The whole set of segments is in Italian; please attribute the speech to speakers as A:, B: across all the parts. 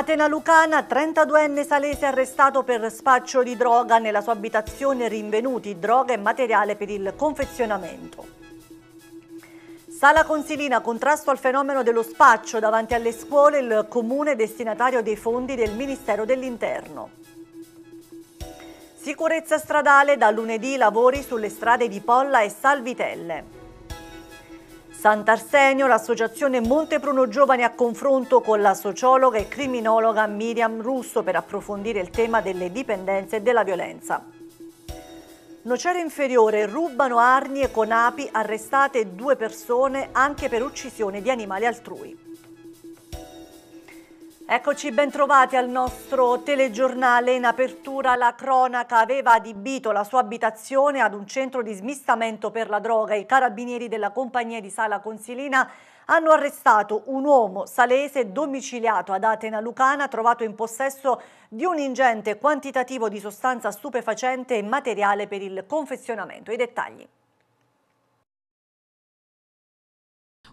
A: Atena Lucana, 32enne salese arrestato per spaccio di droga nella sua abitazione, rinvenuti droga e materiale per il confezionamento. Sala Consilina, contrasto al fenomeno dello spaccio davanti alle scuole, il comune destinatario dei fondi del Ministero dell'Interno. Sicurezza stradale, da lunedì lavori sulle strade di Polla e Salvitelle. Sant'Arsenio, l'associazione Montepruno Giovani a confronto con la sociologa e criminologa Miriam Russo per approfondire il tema delle dipendenze e della violenza. Nocera inferiore, rubano arnie con api, arrestate due persone anche per uccisione di animali altrui. Eccoci ben trovati al nostro telegiornale. In apertura la cronaca aveva adibito la sua abitazione ad un centro di smistamento per la droga. I carabinieri della compagnia di Sala Consilina hanno arrestato un uomo salese domiciliato ad Atena Lucana trovato in possesso di un ingente quantitativo di sostanza stupefacente e materiale per il confezionamento. I dettagli.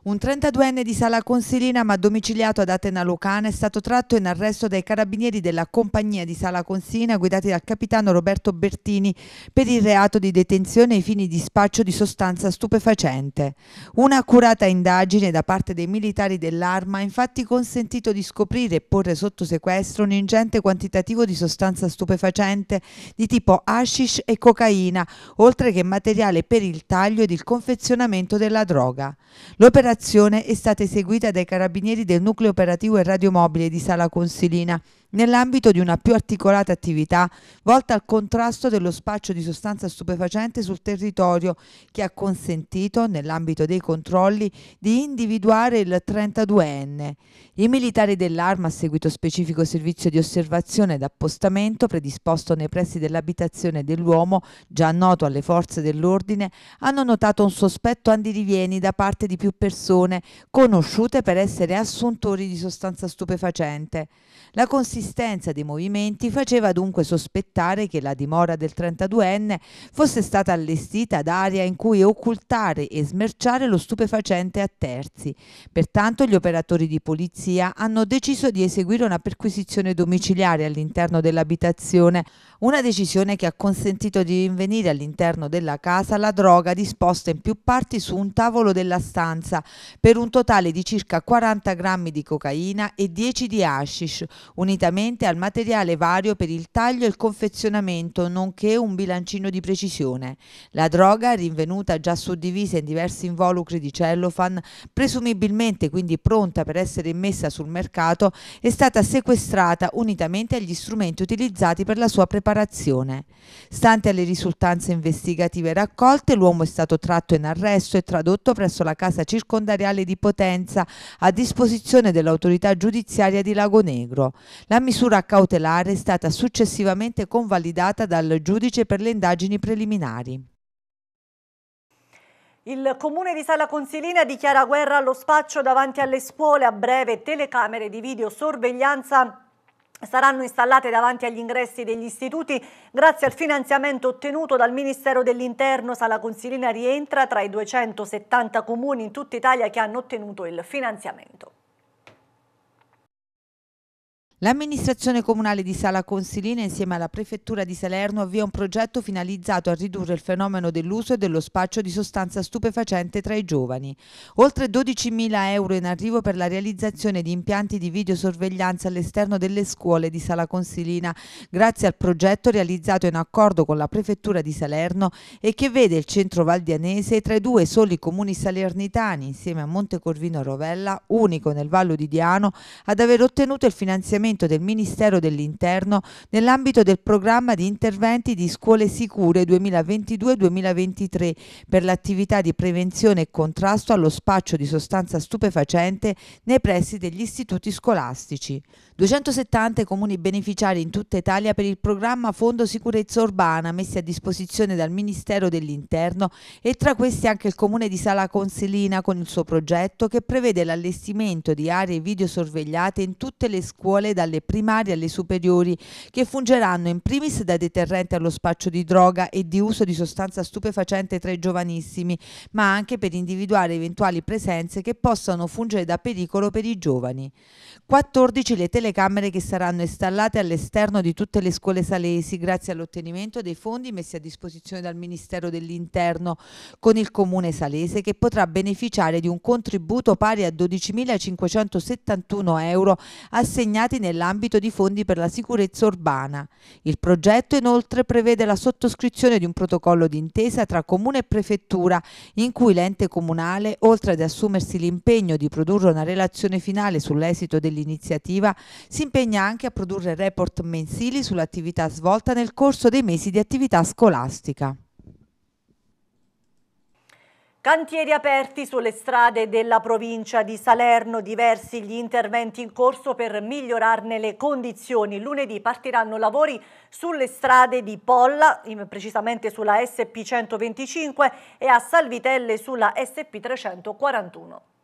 B: Un 32enne di Sala Consilina ma domiciliato ad Atena Lucana è stato tratto in arresto dai carabinieri della compagnia di Sala Consilina guidati dal capitano Roberto Bertini per il reato di detenzione ai fini di spaccio di sostanza stupefacente. Una accurata indagine da parte dei militari dell'arma ha infatti consentito di scoprire e porre sotto sequestro un ingente quantitativo di sostanza stupefacente di tipo hashish e cocaina, oltre che materiale per il taglio ed il confezionamento della droga. L'operazione L'operazione è stata eseguita dai carabinieri del nucleo operativo e radiomobile di Sala Consilina nell'ambito di una più articolata attività volta al contrasto dello spaccio di sostanza stupefacente sul territorio che ha consentito, nell'ambito dei controlli, di individuare il 32enne. I militari dell'arma, a seguito specifico servizio di osservazione ed appostamento predisposto nei pressi dell'abitazione dell'uomo, già noto alle forze dell'ordine, hanno notato un sospetto andirivieni da parte di più persone conosciute per essere assuntori di sostanza stupefacente. La consistenza dei movimenti faceva dunque sospettare che la dimora del 32enne fosse stata allestita ad area in cui occultare e smerciare lo stupefacente a terzi. Pertanto gli operatori di polizia hanno deciso di eseguire una perquisizione domiciliare all'interno dell'abitazione, una decisione che ha consentito di rinvenire all'interno della casa la droga disposta in più parti su un tavolo della stanza per un totale di circa 40 grammi di cocaina e 10 di hashish, unitamente al materiale vario per il taglio e il confezionamento, nonché un bilancino di precisione. La droga, rinvenuta già suddivisa in diversi involucri di cellofan, presumibilmente quindi pronta per essere immessa sul mercato, è stata sequestrata unitamente agli strumenti utilizzati per la sua preparazione. Stante alle risultanze investigative raccolte, l'uomo è stato tratto in arresto e tradotto presso la casa circondariale di Potenza a disposizione dell'autorità giudiziaria di Lago Negro. La misura cautelare è stata successivamente convalidata dal giudice per le indagini preliminari.
A: Il comune di Sala Consilina dichiara guerra allo spaccio davanti alle scuole. A breve telecamere di videosorveglianza saranno installate davanti agli ingressi degli istituti grazie al finanziamento ottenuto dal Ministero dell'Interno. Sala Consilina rientra tra i 270 comuni in tutta Italia che hanno ottenuto il finanziamento.
B: L'amministrazione comunale di Sala Consilina insieme alla prefettura di Salerno avvia un progetto finalizzato a ridurre il fenomeno dell'uso e dello spaccio di sostanza stupefacente tra i giovani. Oltre 12.000 euro in arrivo per la realizzazione di impianti di videosorveglianza all'esterno delle scuole di Sala Consilina grazie al progetto realizzato in accordo con la prefettura di Salerno e che vede il centro valdianese tra i due soli comuni salernitani insieme a Montecorvino Rovella, unico nel Vallo di Diano, ad aver ottenuto il finanziamento finanziamento del Ministero dell'Interno nell'ambito del programma di interventi di scuole sicure 2022-2023 per l'attività di prevenzione e contrasto allo spaccio di sostanza stupefacente nei pressi degli istituti scolastici. 270 comuni beneficiari in tutta Italia per il programma Fondo Sicurezza Urbana messi a disposizione dal Ministero dell'Interno e tra questi anche il comune di Sala Consilina con il suo progetto che prevede l'allestimento di aree videosorvegliate in tutte le scuole dalle primarie alle superiori, che fungeranno in primis da deterrente allo spaccio di droga e di uso di sostanza stupefacente tra i giovanissimi, ma anche per individuare eventuali presenze che possano fungere da pericolo per i giovani. 14 le telecamere che saranno installate all'esterno di tutte le scuole salesi grazie all'ottenimento dei fondi messi a disposizione dal Ministero dell'Interno con il Comune salese che potrà beneficiare di un contributo pari a 12.571 euro assegnati nell'ambito di fondi per la sicurezza urbana. Il progetto inoltre prevede la sottoscrizione di un protocollo d'intesa tra Comune e Prefettura in cui l'ente comunale, oltre ad assumersi l'impegno di produrre una relazione finale sull'esito dell'iniziativa, si impegna anche a produrre report mensili sull'attività svolta nel corso dei mesi di attività scolastica.
A: Cantieri aperti sulle strade della provincia di Salerno, diversi gli interventi in corso per migliorarne le condizioni. Lunedì partiranno lavori sulle strade di Polla, precisamente sulla SP 125 e a Salvitelle sulla SP 341.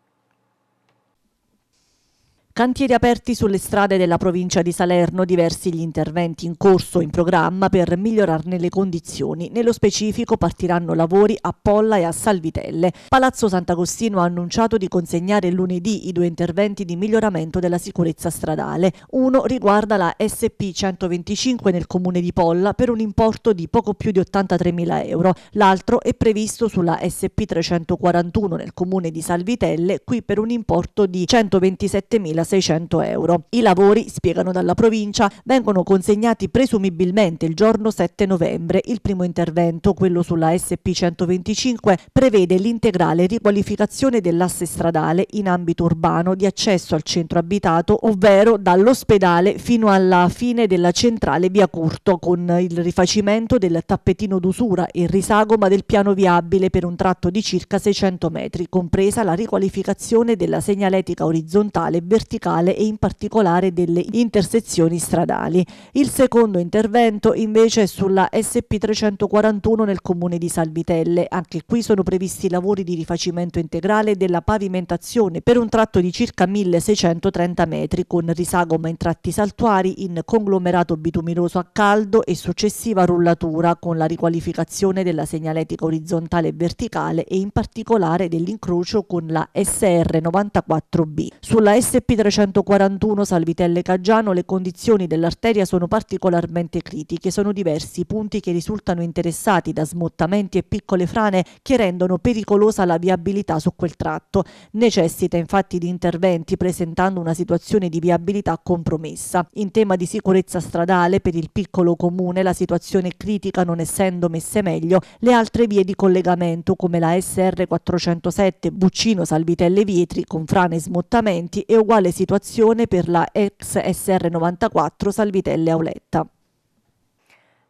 C: Cantieri aperti sulle strade della provincia di Salerno, diversi gli interventi in corso in programma per migliorarne le condizioni. Nello specifico partiranno lavori a Polla e a Salvitelle. Palazzo Sant'Agostino ha annunciato di consegnare lunedì i due interventi di miglioramento della sicurezza stradale. Uno riguarda la SP 125 nel comune di Polla per un importo di poco più di 83.000 euro. L'altro è previsto sulla SP 341 nel comune di Salvitelle, qui per un importo di 127.000 2.600 euro. I lavori, spiegano dalla provincia, vengono consegnati presumibilmente il giorno 7 novembre. Il primo intervento, quello sulla SP 125, prevede l'integrale riqualificazione dell'asse stradale in ambito urbano di accesso al centro abitato, ovvero dall'ospedale fino alla fine della centrale via Curto, con il rifacimento del tappetino d'usura e il risagoma del piano viabile per un tratto di circa 600 metri, compresa la riqualificazione della segnaletica orizzontale verticale verticale e in particolare delle intersezioni stradali. Il secondo intervento invece è sulla SP 341 nel comune di Salvitelle. Anche qui sono previsti lavori di rifacimento integrale della pavimentazione per un tratto di circa 1630 metri con risagoma in tratti saltuari in conglomerato bituminoso a caldo e successiva rullatura con la riqualificazione della segnaletica orizzontale e verticale e in particolare dell'incrocio con la SR 94B. Sulla SP 341 Salvitelle Caggiano le condizioni dell'arteria sono particolarmente critiche, sono diversi i punti che risultano interessati da smottamenti e piccole frane che rendono pericolosa la viabilità su quel tratto. Necessita infatti di interventi presentando una situazione di viabilità compromessa. In tema di sicurezza stradale per il piccolo comune la situazione è critica non essendo messe meglio le altre vie di collegamento come la SR 407 Buccino Salvitelle Vietri con frane e smottamenti e uguale situazione per la ex SR94 Salvitelle Auletta.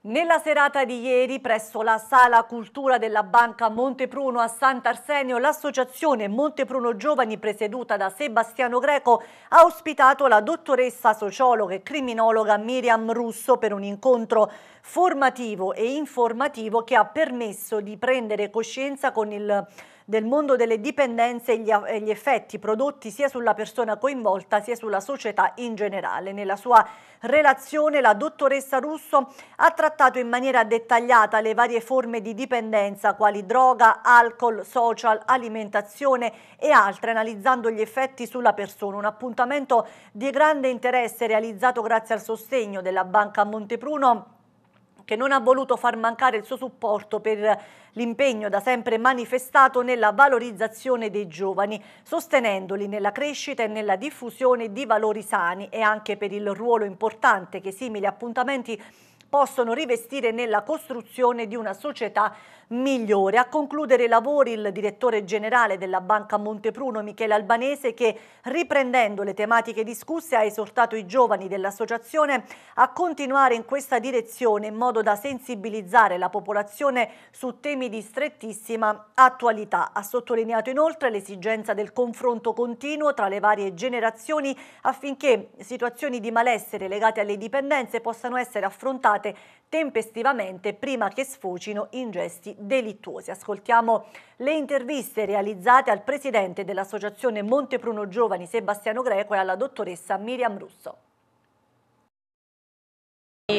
A: Nella serata di ieri, presso la Sala Cultura della Banca Montepruno a Sant'Arsenio, l'associazione Montepruno Giovani, presieduta da Sebastiano Greco, ha ospitato la dottoressa sociologa e criminologa Miriam Russo per un incontro formativo e informativo che ha permesso di prendere coscienza con il del mondo delle dipendenze e gli, effetti prodotti sia sulla persona coinvolta sia sulla società in generale. Nella sua relazione la dottoressa Russo ha trattato in maniera dettagliata le varie forme di dipendenza quali droga, alcol, social, alimentazione e altre analizzando gli effetti sulla persona. Un appuntamento di grande interesse realizzato grazie al sostegno della Banca Montepruno che non ha voluto far mancare il suo supporto per l'impegno da sempre manifestato nella valorizzazione dei giovani, sostenendoli nella crescita e nella diffusione di valori sani e anche per il ruolo importante che simili appuntamenti possono rivestire nella costruzione di una società migliore. A concludere i lavori il direttore generale della Banca Montepruno Michele Albanese che riprendendo le tematiche discusse ha esortato i giovani dell'associazione a continuare in questa direzione in modo da sensibilizzare la popolazione su temi di strettissima attualità. Ha sottolineato inoltre l'esigenza del confronto continuo tra le varie generazioni affinché situazioni di malessere legate alle dipendenze possano essere affrontate tempestivamente prima che sfocino in gesti delittuosi. Ascoltiamo le interviste realizzate al presidente dell'Associazione Montepruno Giovani Sebastiano Greco e alla dottoressa Miriam Russo.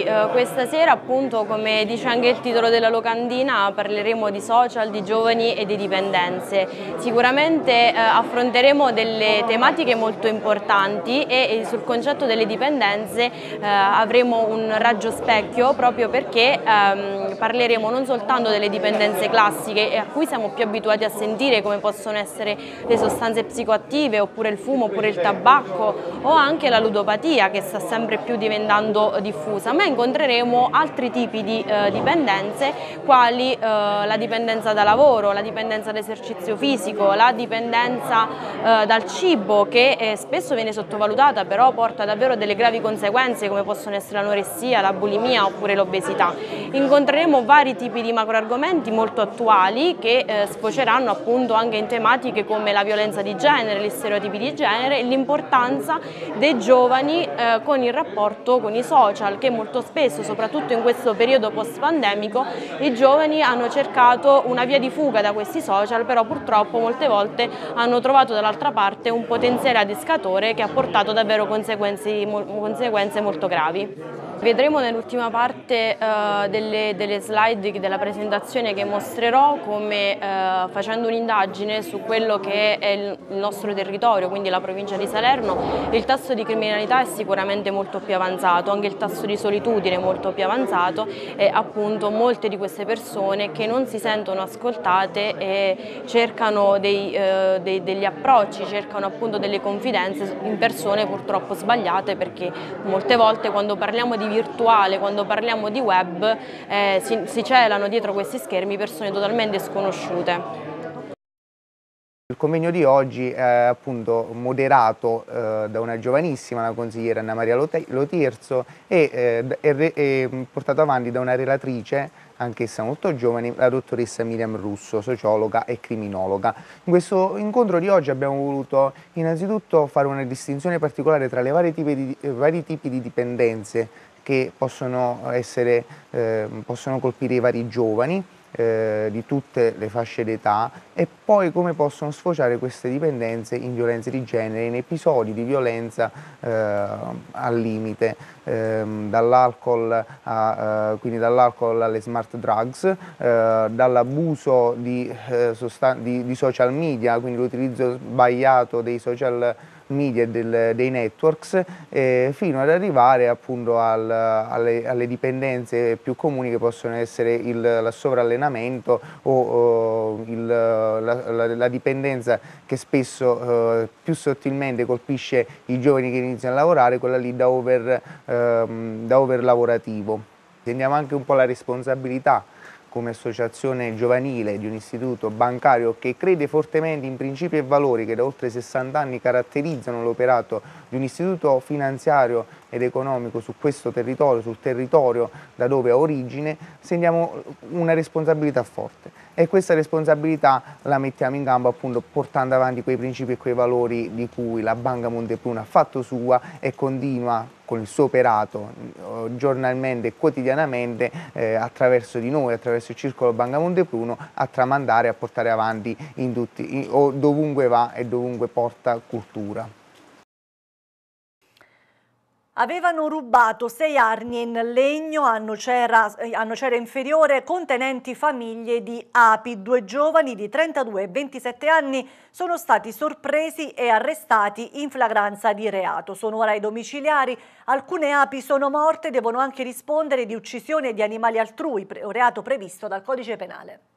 D: Uh, questa sera appunto come dice anche il titolo della locandina parleremo di social, di giovani e di dipendenze. Sicuramente uh, affronteremo delle tematiche molto importanti e, e sul concetto delle dipendenze uh, avremo un raggio specchio proprio perché um, parleremo non soltanto delle dipendenze classiche a cui siamo più abituati a sentire come possono essere le sostanze psicoattive oppure il fumo oppure il tabacco o anche la ludopatia che sta sempre più diventando diffusa, ma incontreremo altri tipi di eh, dipendenze quali eh, la dipendenza da lavoro, la dipendenza da esercizio fisico, la dipendenza eh, dal cibo che eh, spesso viene sottovalutata però porta davvero delle gravi conseguenze come possono essere l'anoressia, la bulimia oppure l'obesità. Incontreremo vari tipi di macroargomenti molto attuali che eh, sfoceranno appunto anche in tematiche come la violenza di genere, gli stereotipi di genere e l'importanza dei giovani eh, con il rapporto con i social che molto spesso, soprattutto in questo periodo post-pandemico, i giovani hanno cercato una via di fuga da questi social, però purtroppo molte volte hanno trovato dall'altra parte un potenziale adescatore che ha portato davvero conseguenze, conseguenze molto gravi. Vedremo nell'ultima parte uh, delle, delle, slide della presentazione che mostrerò come uh, facendo un'indagine su quello che è il nostro territorio, quindi la provincia di Salerno, il tasso di criminalità è sicuramente molto più avanzato, anche il tasso di solitudine è molto più avanzato e appunto molte di queste persone che non si sentono ascoltate e cercano dei, uh, dei, degli approcci, cercano appunto delle confidenze in persone purtroppo sbagliate perché molte volte quando parliamo di virtuale, quando parliamo di web, eh, si, si celano dietro questi schermi persone totalmente sconosciute.
E: Il convegno di oggi è appunto moderato eh, da una giovanissima, la consigliera Anna Maria Lotirzo e eh, è, è, portato avanti da una relatrice, anch'essa molto giovane, la dottoressa Miriam Russo, sociologa e criminologa. In questo incontro di oggi abbiamo voluto innanzitutto fare una distinzione particolare tra i di, vari tipi di dipendenze che possono, essere, eh, possono colpire i vari giovani eh, di tutte le fasce d'età e poi come possono sfociare queste dipendenze in violenze di genere, in episodi di violenza eh, al limite, ehm, dall'alcol eh, dall alle smart drugs, eh, dall'abuso di, eh, di, di social media, quindi l'utilizzo sbagliato dei social media e del, dei networks eh, fino ad arrivare appunto al, alle, alle, dipendenze più comuni che possono essere il, sovrallenamento o, o il, la, la, la, dipendenza che spesso eh, più sottilmente colpisce i giovani che iniziano a lavorare, quella lì da over, ehm, da over lavorativo. Teniamo anche un po' la responsabilità come associazione giovanile di un istituto bancario che crede fortemente in principi e valori che da oltre 60 anni caratterizzano l'operato di un istituto finanziario ed economico su questo territorio, sul territorio da dove ha origine, sentiamo una responsabilità forte e questa responsabilità la mettiamo in campo appunto portando avanti quei principi e quei valori di cui la Banca Montepruno ha fatto sua e continua con il suo operato eh, giornalmente e quotidianamente eh, attraverso di noi, attraverso il Circolo Banca Montepruno a tramandare e a portare avanti in tutti, in, dovunque va e dovunque porta cultura.
A: Avevano rubato sei arnie in legno a nocera, eh, a nocera, inferiore contenenti famiglie di api. Due giovani di 32 e 27 anni sono stati sorpresi e arrestati in flagranza di reato. Sono ora ai domiciliari. Alcune api sono morte e devono anche rispondere di uccisione di animali altrui, reato previsto dal codice penale.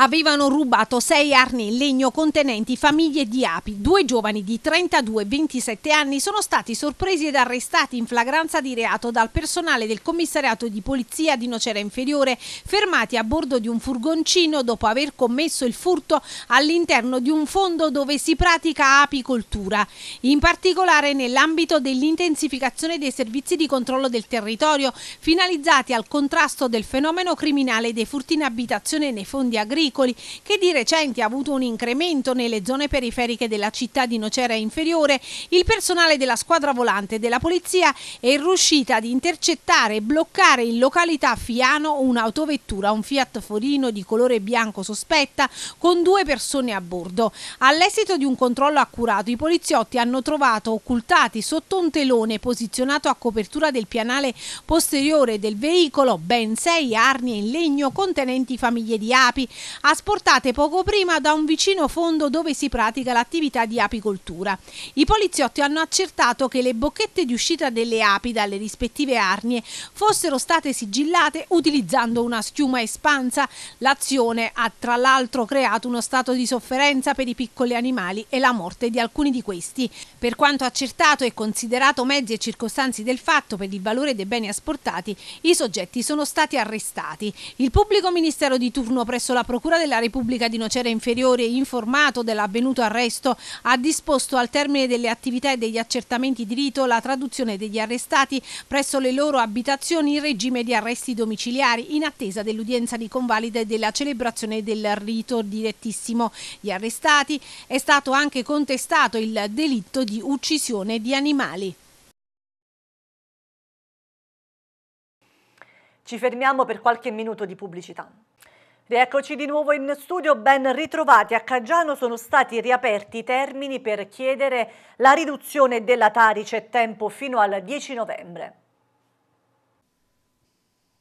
F: Avevano rubato sei arni in legno contenenti famiglie di api. Due giovani di 32 e 27 anni sono stati sorpresi ed arrestati in flagranza di reato dal personale del commissariato di polizia di Nocera Inferiore, fermati a bordo di un furgoncino dopo aver commesso il furto all'interno di un fondo dove si pratica apicoltura, in particolare nell'ambito dell'intensificazione dei servizi di controllo del territorio finalizzati al contrasto del fenomeno criminale dei furti in abitazione nei fondi agricoli veicoli che di recente ha avuto un incremento nelle zone periferiche della città di Nocera Inferiore, il personale della squadra volante della polizia è riuscita ad intercettare e bloccare in località Fiano un'autovettura, un Fiat Forino di colore bianco sospetta con due persone a bordo. All'esito di un controllo accurato i poliziotti hanno trovato occultati sotto un telone posizionato a copertura del pianale posteriore del veicolo ben sei arnie in legno contenenti famiglie di api, asportate poco prima da un vicino fondo dove si pratica l'attività di apicoltura. I poliziotti hanno accertato che le bocchette di uscita delle api dalle rispettive arnie fossero state sigillate utilizzando una schiuma espansa. L'azione ha tra l'altro creato uno stato di sofferenza per i piccoli animali e la morte di alcuni di questi. Per quanto accertato e considerato mezzi e circostanze del fatto per il valore dei beni asportati, i soggetti sono stati arrestati. Il pubblico ministero di turno presso la Procura della Repubblica di Nocera Inferiore, informato dell'avvenuto arresto, ha disposto al termine delle attività e degli accertamenti di rito la traduzione degli arrestati presso le loro abitazioni in regime di arresti domiciliari in attesa dell'udienza di convalida e della celebrazione del rito direttissimo. Gli arrestati è stato anche contestato il delitto di uccisione di animali.
A: Ci fermiamo per qualche minuto di pubblicità. Rieccoci di nuovo in studio, ben ritrovati. A Caggiano sono stati riaperti i termini per chiedere la riduzione della Tari, c'è tempo fino al 10 novembre.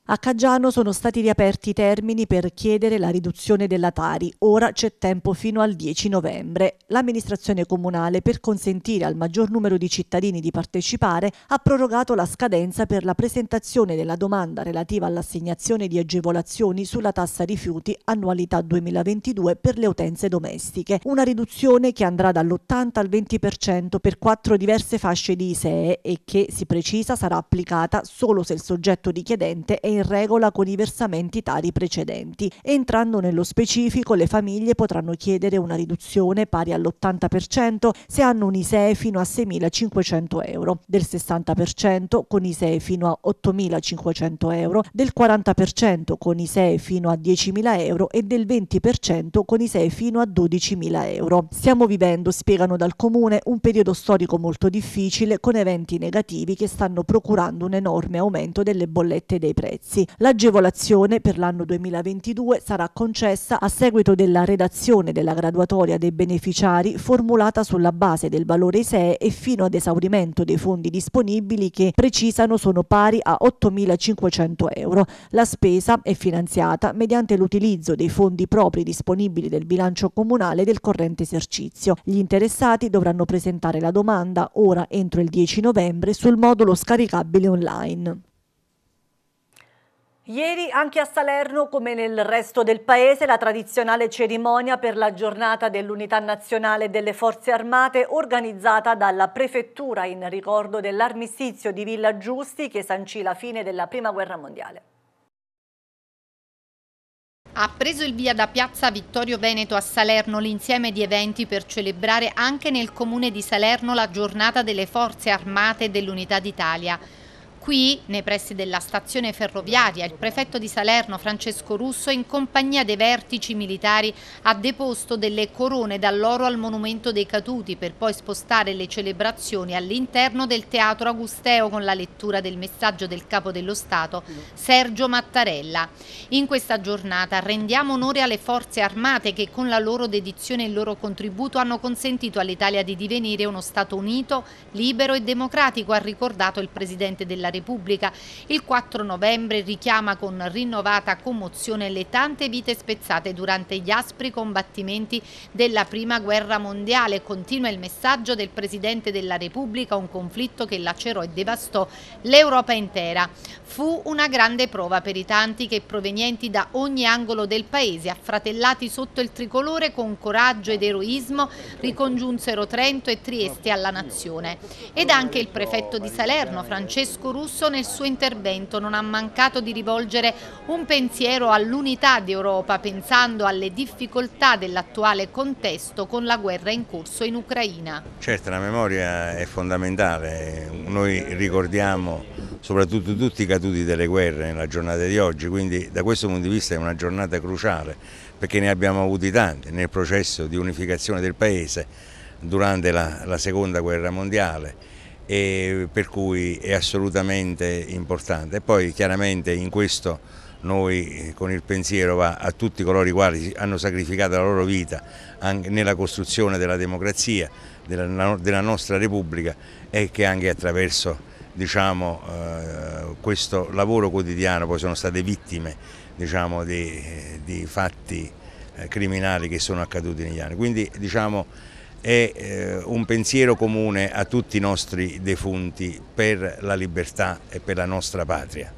C: A Caggiano sono stati riaperti i termini per chiedere la riduzione della Tari. Ora c'è tempo fino al 10 novembre. L'amministrazione comunale, per consentire al maggior numero di cittadini di partecipare, ha prorogato la scadenza per la presentazione della domanda relativa all'assegnazione di agevolazioni sulla tassa rifiuti annualità 2022 per le utenze domestiche. Una riduzione che andrà dall'80 al 20% per quattro diverse fasce di ISEE e che, si precisa, sarà applicata solo se il soggetto richiedente è in regola con i versamenti tari precedenti. Entrando nello specifico, le famiglie potranno chiedere una riduzione pari all'80% se hanno un ISEE fino a 6.500 euro, del 60% con ISEE fino a 8.500 euro, del 40% con ISEE fino a 10.000 euro e del 20% con ISEE fino a 12.000 euro. Stiamo vivendo, spiegano dal Comune, un periodo storico molto difficile con eventi negativi che stanno procurando un enorme aumento delle bollette dei prezzi. L'agevolazione per l'anno 2022 sarà concessa a seguito della redazione della graduatoria dei beneficiari formulata sulla base del valore ISEE e fino ad esaurimento dei fondi disponibili che precisano sono pari a 8.500 euro. La spesa è finanziata mediante l'utilizzo dei fondi propri disponibili del bilancio comunale del corrente esercizio. Gli interessati dovranno presentare la domanda ora entro il 10 novembre sul modulo scaricabile online.
A: Ieri anche a Salerno, come nel resto del paese, la tradizionale cerimonia per la giornata dell'Unità Nazionale delle Forze Armate organizzata dalla Prefettura in ricordo dell'armistizio di Villa Giusti che sancì la fine della Prima Guerra Mondiale.
G: Ha preso il via da Piazza Vittorio Veneto a Salerno l'insieme di eventi per celebrare anche nel comune di Salerno la giornata delle Forze Armate dell'Unità d'Italia. Qui, nei pressi della stazione ferroviaria, il prefetto di Salerno Francesco Russo, in compagnia dei vertici militari, ha deposto delle corone dall'oro al monumento dei caduti per poi spostare le celebrazioni all'interno del teatro Agusteo con la lettura del messaggio del capo dello Stato, Sergio Mattarella. In questa giornata rendiamo onore alle forze armate che con la loro dedizione e il loro contributo hanno consentito all'Italia di divenire uno Stato unito, libero e democratico, ha ricordato il Presidente della Repubblica. Repubblica. Il 4 novembre richiama con rinnovata commozione le tante vite spezzate durante gli aspri combattimenti della Prima Guerra Mondiale. Continua il messaggio del Presidente della Repubblica, un conflitto che lacerò e devastò l'Europa intera. Fu una grande prova per i tanti che provenienti da ogni angolo del paese, affratellati sotto il tricolore con coraggio ed eroismo, ricongiunsero Trento e Trieste alla nazione. Ed anche il prefetto di Salerno, Francesco Russo, Russo nel suo intervento. Non ha mancato di rivolgere un pensiero all'unità d'Europa pensando alle difficoltà dell'attuale contesto con la guerra in corso in Ucraina.
H: Certo, la memoria è fondamentale, noi ricordiamo soprattutto tutti i caduti delle guerre nella giornata di oggi, quindi da questo punto di vista è una giornata cruciale perché ne abbiamo avuti tanti nel processo di unificazione del Paese durante la, la seconda guerra mondiale e per cui è assolutamente importante. Poi chiaramente in questo noi con il pensiero va a tutti coloro i quali hanno sacrificato la loro vita nella costruzione della democrazia, della, della nostra Repubblica e che anche attraverso diciamo, eh, questo lavoro quotidiano poi sono state vittime diciamo, di, di, fatti eh, criminali che sono accaduti negli anni. Quindi diciamo, è eh, un pensiero comune a tutti i nostri defunti per la libertà e per la nostra patria.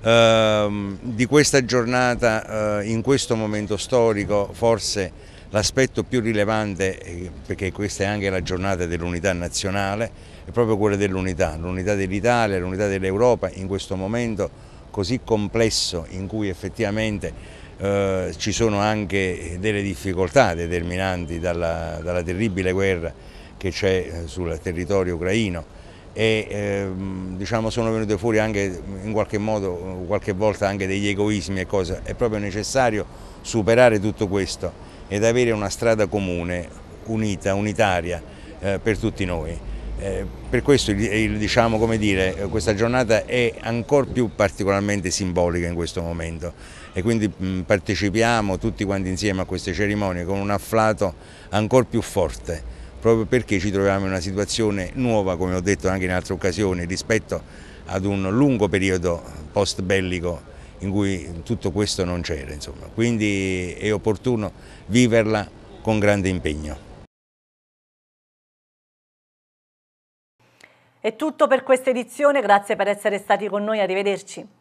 H: Uh, di questa giornata, uh, in questo momento storico, forse l'aspetto più rilevante, eh, perché questa è anche la giornata dell'unità nazionale, è proprio quella dell'unità, l'unità dell'Italia, l'unità dell'Europa in questo momento così complesso in cui effettivamente eh, ci sono anche delle difficoltà determinanti dalla, dalla terribile guerra che c'è eh, sul territorio ucraino e ehm, diciamo sono venute fuori anche in qualche modo, qualche volta anche degli egoismi e cose, è proprio necessario superare tutto questo ed avere una strada comune, unita, unitaria eh, per tutti noi. Eh, per questo il, diciamo, dire, questa giornata è ancora più particolarmente simbolica in questo momento e quindi mh, partecipiamo tutti quanti insieme a queste cerimonie con un afflato ancora più forte, proprio perché ci troviamo in una situazione nuova, come ho detto anche in altre occasioni, rispetto ad un lungo periodo post bellico in cui tutto questo non c'era. Quindi è opportuno viverla con grande impegno.
A: È tutto per questa edizione, grazie per essere stati con noi, arrivederci.